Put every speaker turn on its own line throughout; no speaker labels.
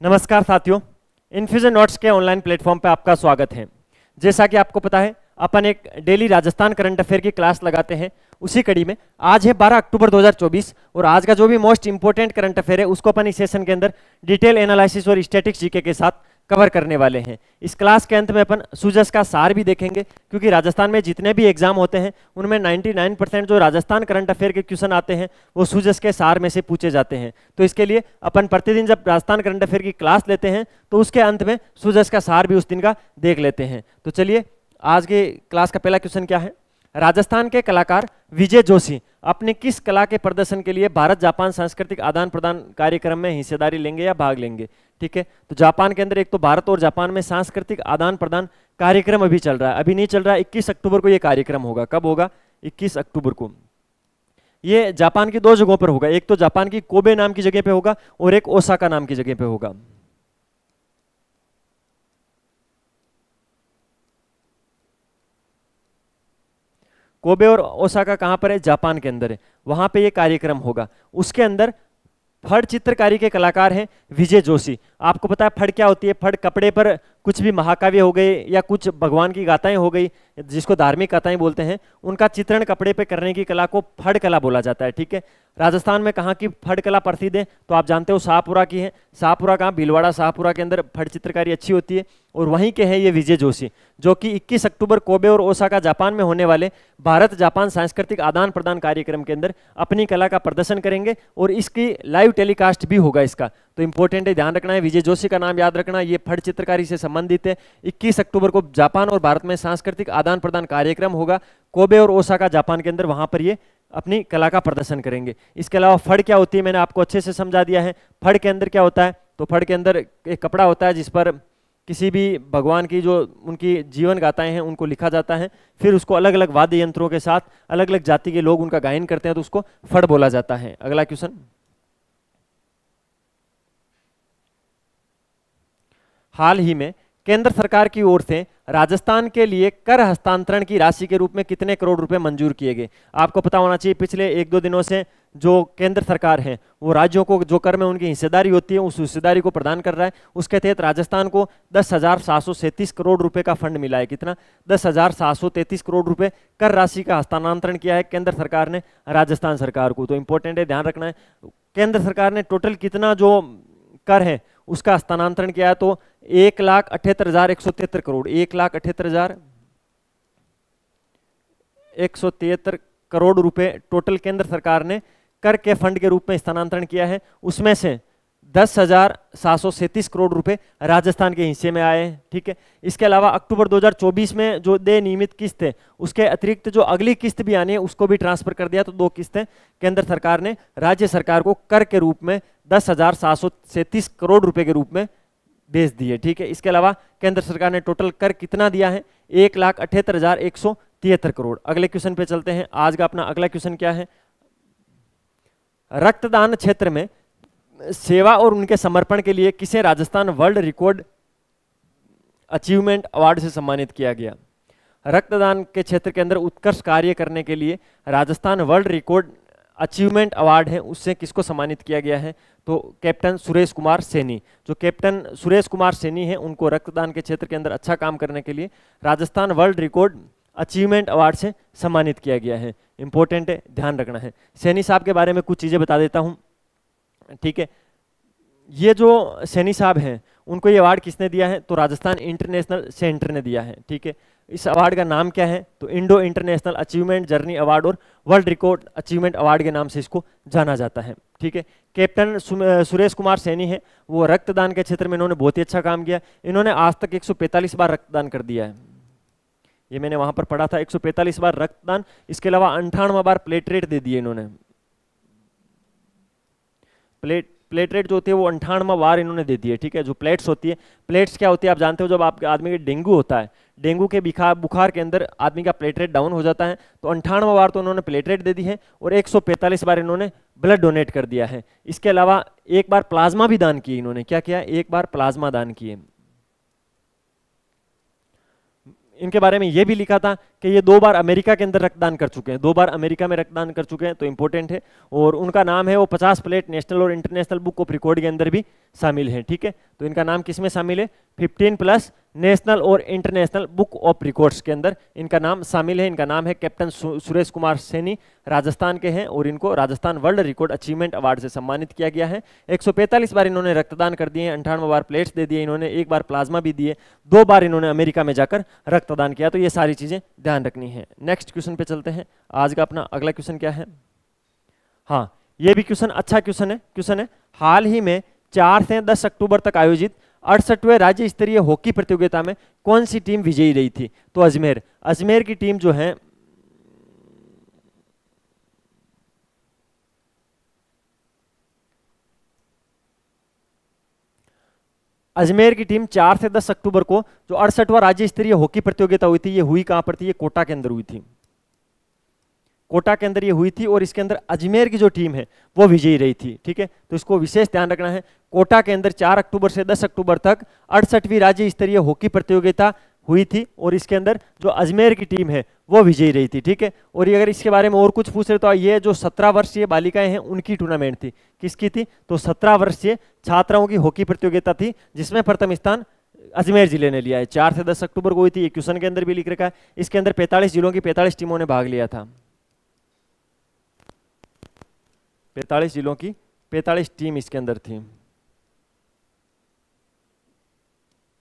नमस्कार साथियों infusion notes के ऑनलाइन प्लेटफॉर्म पर आपका स्वागत है। जैसा कि आपको पता है, अपन एक डेली राजस्थान करंट अफेयर की क्लास लगाते हैं। उसी कड़ी में आज है 12 अक्टूबर 2024 और आज का जो भी मोस्ट इंपोर्टेंट करंट अफेयर है, उसको अपन इस सेशन के अंदर डिटेल एनालिसिस और स्टेटिक्स जीके के साथ कवर करने वाले हैं। इस क्लास के अंत में अपन सूजस का सार भी देखेंगे, क्योंकि राजस्थान में जितने भी एग्ज़ाम होते हैं, उनमें 99 परसेंट जो राजस्थान करंट अफेयर के क्वेश्चन आते हैं, वो सूजस के सार में से पूछे जाते हैं। तो इसके लिए अपन प्रतिदिन जब राजस्थान करंट अफेयर की क्लास लेते हैं तो उसके अंत में सूजस का सार भी उस दिन का देख लेते हैं। तो चलिए, आज के क्लास का पहला क्वेश्चन क्या है? राजस्थान के कलाकार विजय जोशी अपने किस कला के प्रदर्शन के लिए भारत जापान सांस्कृतिक आदान प्रदान कार्यक्रम में हिस्सेदारी लेंगे या भाग लेंगे? ठीक है? तो जापान के अंदर एक तो भारत और जापान में सांस्कृतिक आदान प्रदान कार्यक्रम अभी चल रहा है। अभी नहीं चल रहा है इक्कीस अक्टूबर को यह कार्यक्रम होगा। कब होगा? इक्कीस अक्टूबर को। ये जापान की दो जगहों पर होगा। एक तो जापान की कोबे नाम की जगह पे होगा और एक ओसाका नाम की जगह पे होगा। कोबे और ओसाका कहाँ पर है? जापान के अंदर है। वहाँ पे ये कार्यक्रम होगा। उसके अंदर फड़ चित्रकारी के कलाकार हैं विजय जोशी। आपको पता है फड़ क्या होती है? फड़ कपड़े पर कुछ भी महाकाव्य हो गए या कुछ भगवान की गाथाएँ हो गई, जिसको धार्मिक गाथाएँ बोलते हैं, उनका चित्रण कपड़े पर करने की कला को फड़ कला बोला जाता है, ठीक है? राजस्थान में कहाँ की फड़ कला प्रसिद्ध है तो आप जानते हो शाहपुरा की है। शाहपुरा कहाँ? भीलवाड़ा शाहपुरा के अंदर फड़ चित्रकारी अच्छी होती है और वहीं के हैं ये विजय जोशी, जो कि 21 अक्टूबर कोबे और ओसाका जापान में होने वाले भारत जापान सांस्कृतिक आदान प्रदान कार्यक्रम के अंदर अपनी कला का प्रदर्शन करेंगे और इसकी लाइव टेलीकास्ट भी होगा इसका। तो इंपॉर्टेंट है, ध्यान रखना है, विजय जोशी का नाम याद रखना, ये फट चित्रकारी से संबंधित है। 21 अक्टूबर को जापान और भारत में सांस्कृतिक आदान प्रदान कार्यक्रम होगा, कोबे और ओसाका जापान के अंदर, वहाँ पर ये अपनी कला का प्रदर्शन करेंगे। इसके अलावा फड़ क्या होती है मैंने आपको अच्छे से समझा दिया है। फड़ के अंदर क्या होता है? तो फड़ के अंदर एक कपड़ा होता है जिस पर किसी भी भगवान की जो उनकी जीवन गाथाएँ हैं, उनको लिखा जाता है। फिर उसको अलग अलग वाद्य यंत्रों के साथ अलग अलग जाति के लोग उनका गायन करते हैं तो उसको फड़ बोला जाता है। अगला क्वेश्चन। हाल ही में केंद्र सरकार की ओर से राजस्थान के लिए कर हस्तांतरण की राशि के रूप में कितने करोड़ रुपए मंजूर किए गए? आपको पता होना चाहिए, पिछले एक दो दिनों से जो केंद्र सरकार है, वो राज्यों को जो कर में उनकी हिस्सेदारी होती है, उस हिस्सेदारी को प्रदान कर रहा है। उसके तहत राजस्थान को दस हज़ार सात सौ सैंतीस करोड़ रुपए का फंड मिला है। कितना? दस हज़ार सात सौ तैतीस करोड़ रुपए कर राशि का हस्तांतरण किया है केंद्र सरकार ने, राजस्थान सरकार को। तो इंपॉर्टेंट है, ध्यान रखना है। केंद्र सरकार ने टोटल कितना जो कर है, उसका हस्तांतरण किया है तो एक लाख अठहत्तर हज़ार एक सौ तिहत्तर करोड़, एक लाख अठहत्तर हज़ार एक सौ तिहत्तर करोड़ रुपए टोटल केंद्र सरकार ने कर के फंड के रूप में स्थानांतरण किया है। उसमें से दस हज़ार सात सौ सैंतीस करोड़ रुपए राजस्थान के हिस्से में आए हैं, ठीक है? इसके अलावा अक्टूबर 2024 में जो दे नियमित किस्त है, उसके अतिरिक्त जो अगली किस्त भी आनी है, उसको भी ट्रांसफ़र कर दिया तो दो किस्तें केंद्र सरकार ने राज्य सरकार को कर के रूप में दस हज़ार सात सौ सैंतीस करोड़ रुपए के रूप में भेज दिए ठीक है? इसके अलावा केंद्र सरकार ने टोटल कर कितना दिया है? एक लाख अठहत्तर हज़ार एक सौ तिहत्तर करोड़। अगले क्वेश्चन पे चलते हैं। आज का अपना अगला क्वेश्चन क्या है? रक्तदान क्षेत्र में सेवा और उनके समर्पण के लिए किसे Rajasthan world record achievement award से सम्मानित किया गया? रक्तदान के क्षेत्र के अंदर उत्कर्ष कार्य करने के लिए Rajasthan world record achievement award है, उससे किसको सम्मानित किया गया है? तो कैप्टन सुरेश कुमार सैनी। जो कैप्टन सुरेश कुमार सैनी है, उनको रक्तदान के क्षेत्र के अंदर अच्छा काम करने के लिए Rajasthan world record achievement award से सम्मानित किया गया है। इंपॉर्टेंट है, ध्यान रखना है। सैनी साहब के बारे में कुछ चीज़ें बता देता हूँ। ठीक है? ये जो सैनी साहब हैं, उनको ये अवार्ड किसने दिया है? तो राजस्थान इंटरनेशनल सेंटर ने दिया है। ठीक है? इस अवार्ड का नाम क्या है? तो Indo international achievement journey award और वर्ल्ड रिकॉर्ड अचीवमेंट अवार्ड के नाम से इसको जाना जाता है। ठीक है? कैप्टन सुरेश कुमार सैनी है। वो रक्तदान के क्षेत्र में इन्होंने बहुत ही अच्छा काम किया। इन्होंने आज तक 145 बार रक्तदान कर दिया है। ये मैंने वहाँ पर पढ़ा था 145 बार रक्तदान। इसके अलावा अंठानवा बार प्लेटरेट दे दिए इन्होंने। प्लेट प्लेटलेट जो होती है वो अंठानवा बार इन्होंने दे दी है, ठीक है? जो प्लेट्स होती है प्लेट्स क्या होती है आप जानते हो, जब आपके आदमी के डेंगू होता है, डेंगू के बुखार बुखार के अंदर आदमी का प्लेटलेट डाउन हो जाता है तो अंठानवा बार तो उन्होंने प्लेटलेट दे दी है और 145 बार इन्होंने ब्लड डोनेट कर दिया है। इसके अलावा एक बार प्लाज्मा भी दान किए इन्होंने, क्या किया? एक बार प्लाज्मा दान किए। इनके बारे में ये भी लिखा था कि ये दो बार अमेरिका के अंदर रक्तदान कर चुके हैं। दो बार अमेरिका में रक्तदान कर चुके हैं तो इंपॉर्टेंट है। और उनका नाम है वो पचास प्लेट नेशनल और इंटरनेशनल बुक ऑफ़ रिकॉर्ड के अंदर भी शामिल है, ठीक है? तो इनका नाम किसमें शामिल है? फिफ्टीन प्लस नेशनल और इंटरनेशनल बुक ऑफ़ रिकॉर्ड्स के अंदर इनका नाम शामिल है। इनका नाम है कैप्टन सुरेश कुमार सैनी, राजस्थान के हैं और इनको Rajasthan world record achievement award से सम्मानित किया गया है। 145 बार इन्होंने रक्तदान कर दिए अंठानवे बार प्लेट्स दे दिए इन्होंने, एक बार प्लाज्मा भी दिए दो बार इन्होंने अमेरिका में जाकर रक्तदान किया। तो ये सारी चीज़ें ध्यान रखनी है। नेक्स्ट क्वेश्चन पे चलते हैं। आज का अपना अगला क्वेश्चन क्या है? हाँ ये भी क्वेश्चन अच्छा क्वेश्चन है क्वेश्चन है। हाल ही में चार से दस अक्टूबर तक आयोजित अड़सठवें राज्य स्तरीय हॉकी प्रतियोगिता में कौन सी टीम विजयी रही थी? तो अजमेर। अजमेर की टीम जो है अजमेर की टीम चार से दस अक्टूबर को जो अड़सठवा राज्य स्तरीय हॉकी प्रतियोगिता हुई थी, ये हुई कहाँ पर थी? ये कोटा के अंदर हुई थी। कोटा के अंदर ये हुई थी और इसके अंदर अजमेर की जो टीम है, वो विजयी रही थी, ठीक है? तो इसको विशेष ध्यान रखना है। कोटा के अंदर 4 अक्टूबर से 10 अक्टूबर तक अड़सठवीं राज्य स्तरीय हॉकी प्रतियोगिता हुई थी और इसके अंदर जो अजमेर की टीम है, वो विजयी रही थी, ठीक है? और ये अगर इसके बारे में और कुछ पूछ रहे तो ये जो सत्रह वर्षीय बालिकाएँ हैं, उनकी टूर्नामेंट थी। किसकी थी? तो सत्रह वर्षीय छात्राओं की हॉकी प्रतियोगिता थी, जिसमें प्रथम स्थान अजमेर ज़िले ने लिया है। चार से दस अक्टूबर को हुई थी क्वेश्चन के अंदर भी लिख रखा है। इसके अंदर पैंतालीस जिलों की पैंतालीस टीमों ने भाग लिया था। पैंतालीस जिलों की पैंतालीस टीम इसके अंदर थी।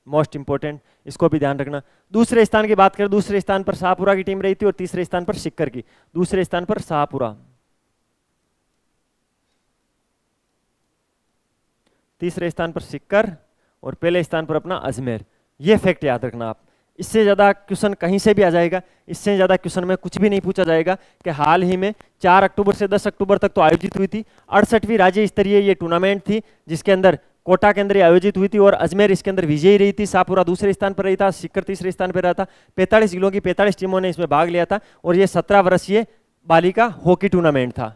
मोस्ट इंपोर्टेंट इसको भी ध्यान रखना। दूसरे स्थान की बात करें, दूसरे स्थान पर शाहपुरा की टीम रही थी और तीसरे स्थान पर सिक्कर की। दूसरे स्थान पर शाहपुरा। तीसरे स्थान पर सिक्कर और पहले स्थान पर अपना अजमेर। यह फैक्ट याद रखना आप। इससे ज़्यादा क्वेश्चन कहीं से भी आ जाएगा। इससे ज़्यादा क्वेश्चन में कुछ भी नहीं पूछा जाएगा कि हाल ही में 4 अक्टूबर से 10 अक्टूबर तक तो आयोजित हुई थी। अड़सठवीं राज्य स्तरीय ये टूर्नामेंट थी, जिसके अंदर कोटा के अंदर आयोजित हुई थी और अजमेर इसके अंदर विजयी रही थी। सापुरा दूसरे स्थान पर रही था सिक्कर तीसरे स्थान पर रहा था। पैंतालीस जिलों की पैंतालीस टीमों ने इसमें भाग लिया था और यह सत्रह वर्षीय बालिका हॉकी टूर्नामेंट था।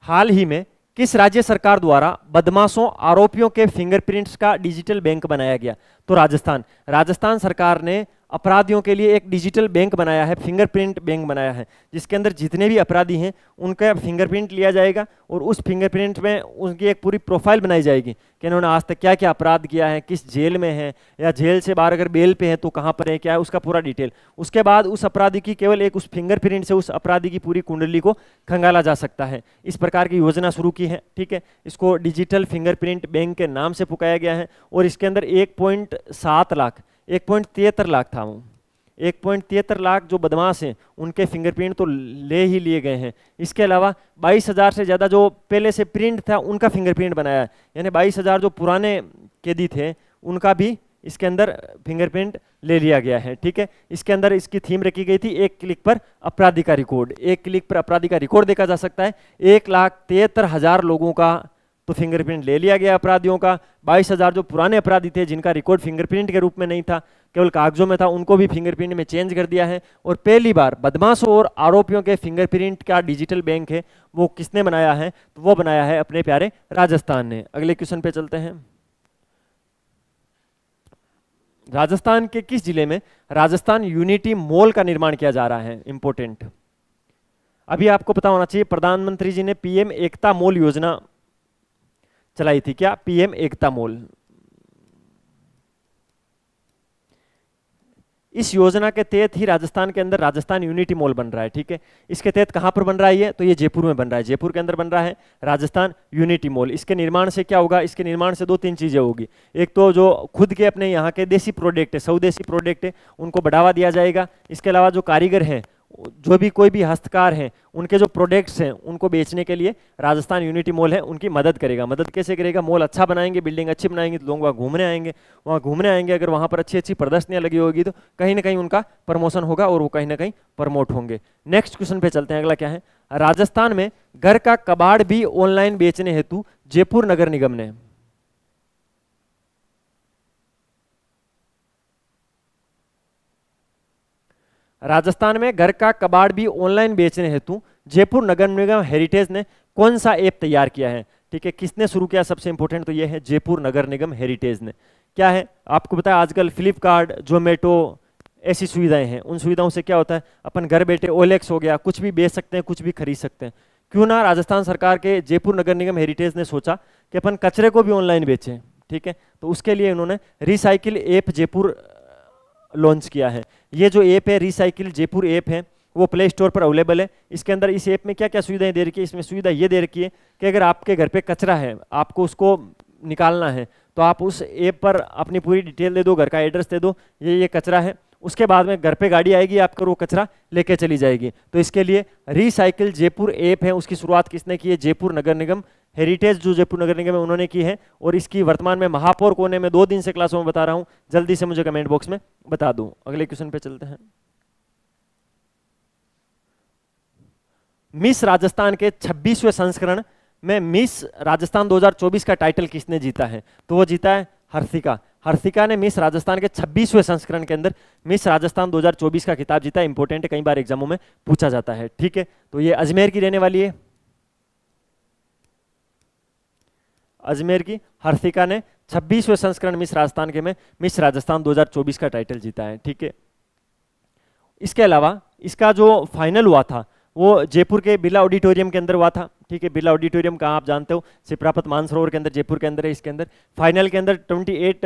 हाल ही में किस राज्य सरकार द्वारा बदमाशों, आरोपियों के फिंगरप्रिंट्स का डिजिटल बैंक बनाया गया? तो राजस्थान। राजस्थान सरकार ने अपराधियों के लिए एक डिजिटल बैंक बनाया है, फिंगरप्रिंट बैंक बनाया है, जिसके अंदर जितने भी अपराधी हैं, उनका फिंगरप्रिंट लिया जाएगा और उस फिंगरप्रिंट में उनकी एक पूरी प्रोफ़ाइल बनाई जाएगी कि इन्होंने आज तक क्या क्या अपराध किया है, किस जेल में है, या जेल से बाहर अगर बेल पे है तो कहाँ पर है, क्या है, उसका पूरा डिटेल। उसके बाद उस अपराधी की केवल एक उस फिंगरप्रिंट से उस अपराधी की पूरी कुंडली को खंगाला जा सकता है। इस प्रकार की योजना शुरू की है, ठीक है? इसको डिजिटल फिंगरप्रिंट बैंक के नाम से पुकाया गया है और इसके अंदर एक लाख एक पॉइंट तिहत्तर लाख था वो। एक पॉइंट तिहत्तर लाख जो बदमाश हैं, उनके फिंगरप्रिंट तो ले ही लिए गए हैं। इसके अलावा बाईस हज़ार से ज़्यादा जो पहले से प्रिंट था, उनका फिंगरप्रिंट बनाया है। यानी बाईस हज़ार जो पुराने कैदी थे, उनका भी इसके अंदर फिंगरप्रिंट ले लिया गया है, ठीक है? इसके अंदर इसकी थीम रखी गई थी, एक क्लिक पर अपराधी का रिकॉर्ड एक क्लिक पर अपराधी का रिकॉर्ड देखा जा सकता है। एक लाख तिहत्तर हज़ार लोगों का तो फिंगरप्रिंट ले लिया गया अपराधियों का। बाईस हज़ार जो पुराने अपराधी थे, जिनका रिकॉर्ड फिंगरप्रिंट के रूप में नहीं था, केवल कागजों में था, उनको भी फिंगरप्रिंट में चेंज कर दिया है। और पहली बार बदमाशों और आरोपियों के फिंगरप्रिंट का डिजिटल बैंक है, वो किसने बनाया है? तो वो बनाया है अपने प्यारे राजस्थान ने। अगले क्वेश्चन पे चलते हैं। राजस्थान के किस ज़िले में राजस्थान यूनिटी मॉल का निर्माण किया जा रहा है? इंपोर्टेंट अभी आपको पता होना चाहिए, प्रधानमंत्री जी ने पीएम एकता मॉल योजना चलाई थी क्या? PM Ekta mall. इस योजना के तहत ही राजस्थान के अंदर राजस्थान यूनिटी मॉल बन रहा है, ठीक है? इसके तहत कहाँ पर बन रहा है ये? तो ये जयपुर में बन रहा है। जयपुर के अंदर बन रहा है राजस्थान यूनिटी मॉल। इसके निर्माण से क्या होगा? इसके निर्माण से दो तीन चीज़ें होगी। एक तो जो खुद के अपने यहाँ के देसी प्रोडक्ट है, स्वदेशी प्रोडक्ट है, उनको बढ़ावा दिया जाएगा। इसके अलावा जो कारीगर हैं जो भी कोई भी हस्तकार हैं, उनके जो प्रोडक्ट्स हैं, उनको बेचने के लिए राजस्थान यूनिटी मॉल है, उनकी मदद करेगा। मदद कैसे करेगा? मॉल अच्छा बनाएँगे बिल्डिंग अच्छी बनाएँगे तो लोग वहाँ घूमने आएँगे। वहाँ घूमने आएँगे, अगर वहाँ पर अच्छी अच्छी प्रदर्शनियाँ लगी होगी तो कहीं ना कहीं उनका प्रमोशन होगा और वो कहीं ना कहीं प्रमोट होंगे। नेक्स्ट क्वेश्चन पे चलते हैं, अगला क्या है? राजस्थान में घर का कबाड़ भी ऑनलाइन बेचने हेतु जयपुर नगर निगम ने राजस्थान में घर का कबाड़ भी ऑनलाइन बेचने हेतु जयपुर नगर निगम हेरिटेज ने कौन सा ऐप तैयार किया है? ठीक है, किसने शुरू किया सबसे इंपॉर्टेंट तो ये है जयपुर नगर निगम हेरिटेज ने। क्या है? आपको बताया आजकल फ्लिपकार्ट, जोमेटो, ऐसी सुविधाएँ हैं। उन सुविधाओं से क्या होता है? अपन घर बैठे ओलेक्स हो गया, कुछ भी बेच सकते हैं, कुछ भी खरीद सकते हैं। क्यों ना राजस्थान सरकार के जयपुर नगर निगम हेरिटेज ने सोचा कि अपन कचरे को भी ऑनलाइन बेचें, ठीक है? तो उसके लिए उन्होंने रिसाइकिल ऐप जयपुर लॉन्च किया है। ये जो ऐप है रिसाइकिल जयपुर ऐप है, वो प्ले स्टोर पर अवेलेबल है। इसके अंदर इस ऐप में क्या क्या सुविधाएँ दे रखी है? इसमें सुविधा ये दे रखी है कि अगर आपके घर पे कचरा है, आपको उसको निकालना है तो आप उस ऐप पर अपनी पूरी डिटेल दे दो, घर का एड्रेस दे दो, ये ये कचरा है। उसके बाद में घर पे गाड़ी आएगी, आपका वो कचरा लेके चली जाएगी। तो इसके लिए रिसाइकिल जयपुर ऐप है, उसकी शुरुआत किसने की है? जयपुर नगर निगम हेरिटेज जो जयपुर नगर निगम है उन्होंने की है और इसकी वर्तमान में महापौर कोने में दो दिन से क्लासों में बता रहा हूँ। जल्दी से मुझे कमेंट बॉक्स में बता दूँ। अगले क्वेश्चन पे चलते हैं। मिस राजस्थान के 26वें संस्करण में मिस राजस्थान 2024 का टाइटल किसने जीता है? तो वो जीता है हर्षिका। हर्षिका ने मिस राजस्थान के 26वें संस्करण के अंदर मिस राजस्थान 2024 का खिताब जीता। इंपॉर्टेंट कई बार एग्जामों में पूछा जाता है। ठीक है तो ये अजमेर की रहने वाली है। अजमेर की हर्षिका ने 26वें संस्करण मिस राजस्थान के में मिस राजस्थान 2024 का टाइटल जीता है, ठीक है? इसके अलावा इसका जो फाइनल हुआ था वो जयपुर के बिला ऑडिटोरियम के अंदर हुआ था। ठीक है, बिरला ऑडिटोरियम कहाँ आप जानते हो? सिप्रापत मानसरोवर के अंदर, जयपुर के अंदर है, इसके अंदर। फाइनल के अंदर 28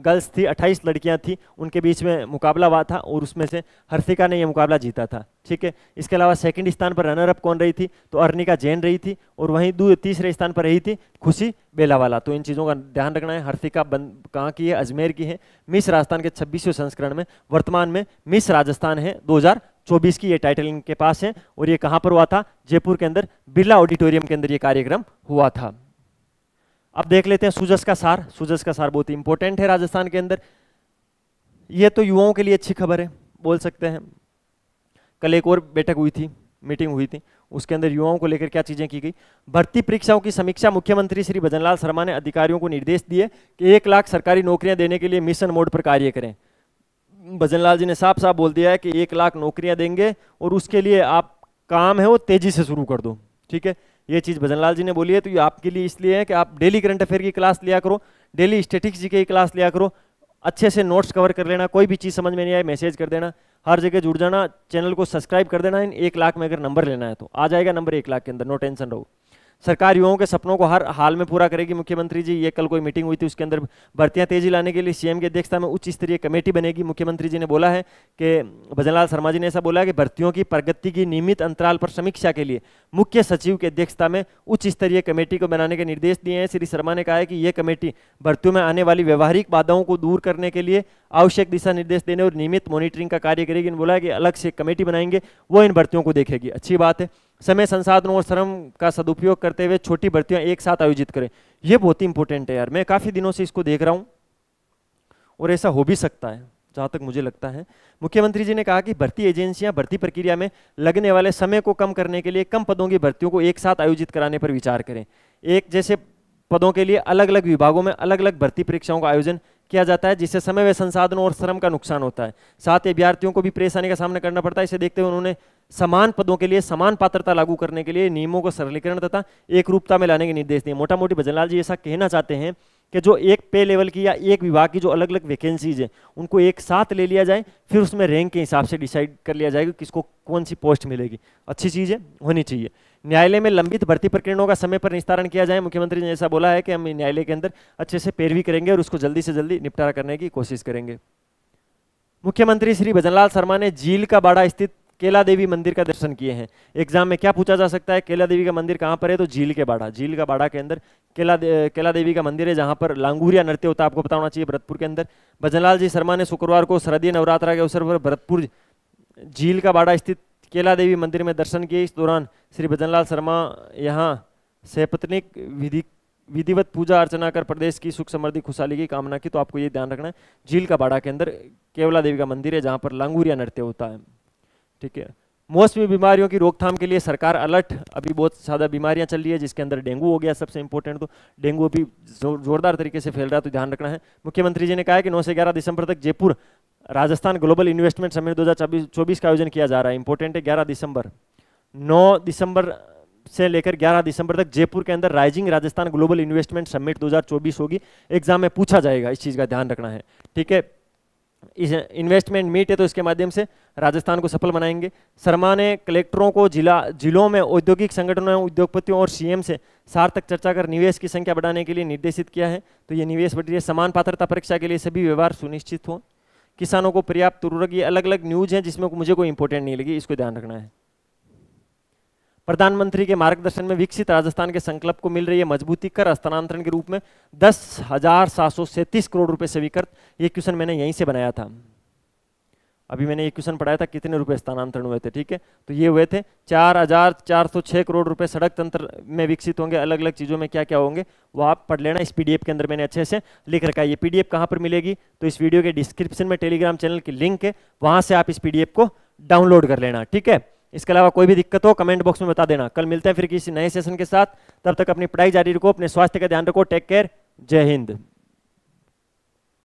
गर्ल्स थी 28 लड़कियाँ थी, उनके बीच में मुकाबला हुआ था और उसमें से हर्षिका ने यह मुकाबला जीता था। ठीक है, इसके अलावा सेकंड स्थान पर रनर अप कौन रही थी? तो अर्निका जैन रही थी और वहीं दो, तीसरे स्थान पर रही थी खुशी बेलावाला। तो इन चीज़ों का ध्यान रखना है। हर्षिका कहाँ की है? अजमेर की है। मिस राजस्थान के छब्बीसवें संस्करण में, वर्तमान में मिस राजस्थान है, दो हज़ार 24 की ये टाइटल इनके पास है और ये कहाँ पर हुआ था? जयपुर के अंदर, बिरला ऑडिटोरियम के अंदर ये कार्यक्रम हुआ था। अब देख लेते हैं सुजस का सार। सुजस का सार बहुत इंपॉर्टेंट है राजस्थान के अंदर। ये तो युवाओं के लिए अच्छी खबर है, बोल सकते हैं। कल एक और बैठक हुई थी मीटिंग हुई थी। उसके अंदर युवाओं को लेकर क्या चीज़ें की गई? भर्ती परीक्षाओं की समीक्षा मुख्यमंत्री श्री भजनलाल शर्मा ने अधिकारियों को निर्देश दिए कि एक लाख सरकारी नौकरियाँ देने के लिए मिशन मोड पर कार्य करें। भजनलाल जी ने साफ़ साफ़ बोल दिया है कि एक लाख नौकरियाँ देंगे और उसके लिए आप काम है वो तेज़ी से शुरू कर दो। ठीक है? ये चीज़ भजनलाल जी ने बोली है तो ये आपके लिए इसलिए है कि आप डेली करंट अफेयर की क्लास लिया करो, डेली स्टेटिक्स जी की क्लास लिया करो, अच्छे से नोट्स कवर कर लेना, कोई भी चीज़ समझ में नहीं आए, मैसेज कर देना, हर जगह जुड़ जाना, चैनल को सब्सक्राइब कर देना, इन एक लाख में अगर नंबर लेना है तो। आ जाएगा नंबर एक लाख के अंदर नो टेंशन रहो। सरकार युवाओं के सपनों को हर हाल में पूरा करेगी। मुख्यमंत्री जी, ये कल कोई मीटिंग हुई थी, उसके अंदर भर्तियाँ तेज़ी लाने के लिए सीएम की अध्यक्षता में उच्च स्तरीय कमेटी बनेगी। मुख्यमंत्री जी ने बोला है कि भजनलाल शर्मा जी ने ऐसा बोला है कि भर्तियों की प्रगति की नियमित अंतराल पर समीक्षा के लिए मुख्य सचिव की अध्यक्षता में उच्च स्तरीय कमेटी को बनाने के निर्देश दिए हैं। श्री शर्मा ने कहा है कि यह कमेटी भर्तियों में आने वाली व्यवहारिक बाधाओं को दूर करने के लिए आवश्यक दिशा निर्देश देने और नियमित मॉनिटरिंग का कार्य करेगी। बोला कि अलग से कमेटी बनाएँगे, वो इन भर्तियों को देखेगी। अच्छी बात है। समय, संसाधनों और श्रम का सदुपयोग करते हुए छोटी भर्तियाँ एक साथ आयोजित करें। यह बहुत ही इंपॉर्टेंट है यार। मैं काफ़ी दिनों से इसको देख रहा हूँ और ऐसा हो भी सकता है, जहाँ तक मुझे लगता है। मुख्यमंत्री जी ने कहा कि भर्ती एजेंसियाँ भर्ती प्रक्रिया में लगने वाले समय को कम करने के लिए कम पदों की भर्तियों को एक साथ आयोजित कराने पर विचार करें। एक जैसे पदों के लिए अलग अलग विभागों में अलग अलग भर्ती परीक्षाओं का आयोजन किया जाता है, जिससे समय व संसाधनों और श्रम का नुकसान होता है। साथ ही अभ्यर्थियों को भी परेशानी का सामना करना पड़ता है। इसे देखते हुए उन्होंने समान पदों के लिए, समान पात्रता लागू करने के लिए, नियमों को सरलीकरण तथा एक रूपता में लाने के निर्देश दिए। मोटा मोटी भजनलाल जी, ऐसा कहना चाहते हैं कि जो एक पे लेवल की या एक विभाग की जो अलग अलग वैकेंसीज है, उनको एक साथ ले लिया जाए, फिर उसमें रैंक के हिसाब से डिसाइड कर लिया जाएगा किसको कौन सी पोस्ट मिलेगी। अच्छी चीज़ है, होनी चाहिए। न्यायालय में लंबित भर्ती प्रकरणों का समय पर निस्तारण किया जाए। मुख्यमंत्री ने ऐसा बोला है कि हम न्यायालय के अंदर अच्छे से पैरवी करेंगे और उसको जल्दी से जल्दी निपटारा करने की कोशिश करेंगे। मुख्यमंत्री श्री भजनलाल शर्मा ने झील का बाड़ा स्थित केला देवी मंदिर का दर्शन किए हैं। एग्ज़ाम में क्या पूछा जा सकता है? केला देवी का मंदिर कहाँ पर है? तो झील के बाड़ा झील का बाड़ा के अंदर केला दे, केला देवी का मंदिर है जहाँ पर लांगूरिया नृत्य होता है आपको पता होना चाहिए भरतपुर के अंदर। भजनलाल जी शर्मा ने शुक्रवार को शरदीय नवरात्रा के अवसर पर भरतपुर झील का बाड़ा स्थित केला देवी मंदिर में दर्शन किए। इस दौरान श्री भजनलाल शर्मा यहाँ सपत्निक विधि विधिवत पूजा अर्चना कर प्रदेश की सुख समृद्धि खुशहाली की कामना की। तो आपको ये ध्यान रखना है। झील का बाड़ा के अंदर केवला देवी का मंदिर है जहाँ पर लांगूरिया नृत्य होता है। ठीक है? मौसमी बीमारियों की रोकथाम के लिए सरकार अलर्ट अभी बहुत ज़्यादा बीमारियाँ चल रही है जिसके अंदर डेंगू हो गया सबसे इंपॉर्टेंट तो। डेंगू अभी जोरदार तरीके से फैल रहा है तो ध्यान रखना है। मुख्यमंत्री जी ने कहा है कि 9 से 11 दिसंबर तक Jaipur, Rajasthan global investment summit दो हज़ार का आयोजन किया जा रहा है। इंपॉर्टेंट है, ग्यारह दिसंबर। नौ दिसंबर से लेकर 11 दिसंबर तक जयपुर के अंदर rising Rajasthan global investment summit 2024 होगी। एग्ज़ाम में पूछा जाएगा, इस चीज़ का ध्यान रखना है। ठीक है? इस इन्वेस्टमेंट मीट है तो इसके माध्यम से राजस्थान को सफल बनाएँगे। शर्मा ने कलेक्टरों को जिला, जिलों में औद्योगिक संगठनों उद्योगपतियों और सीएम से सार्थक चर्चा कर निवेश की संख्या बढ़ाने के लिए निर्देशित किया है। तो ये निवेश बढ़ रही है समान पात्रता परीक्षा के लिए सभी व्यवहार सुनिश्चित हो। किसानों को पर्याप्त उर्वरक, ये अलग अलग न्यूज़ है जिसमें मुझे कोई इंपॉर्टेंट नहीं लगी, इसको ध्यान रखना है। प्रधानमंत्री के मार्गदर्शन में विकसित राजस्थान के संकल्प को मिल रही है मजबूती कर हस्तांतरण के रूप में दस हज़ार सात सौ सैंतीस करोड़ रुपए स्वीकृत ये क्वेश्चन मैंने यहीं से बनाया था। अभी मैंने ये क्वेश्चन पढ़ाया था कितने रुपए स्थानांतरण हुए थे, ठीक है? तो ये हुए थे चार हज़ार चार सौ छह करोड़ रुपए सड़क तंत्र में विकसित होंगे अलग अलग चीज़ों में क्या क्या होंगे, वो आप पढ़ लेना। इस पीडीएफ के अंदर मैंने अच्छे से लिख रखा है। ये पीडीएफ कहाँ पर मिलेगी? तो इस वीडियो के डिस्क्रिप्शन में, टेलीग्राम चैनल की लिंक है, वहाँ से आप इस पीडीएफ को डाउनलोड कर लेना, ठीक है? इसके अलावा कोई भी दिक्कत हो कमेंट बॉक्स में बता देना। कल मिलते हैं फिर किसी नए सेशन के साथ। तब तक अपनी पढ़ाई, जारी रखो, अपने स्वास्थ्य का ध्यान रखो टेक केयर जय हिंद।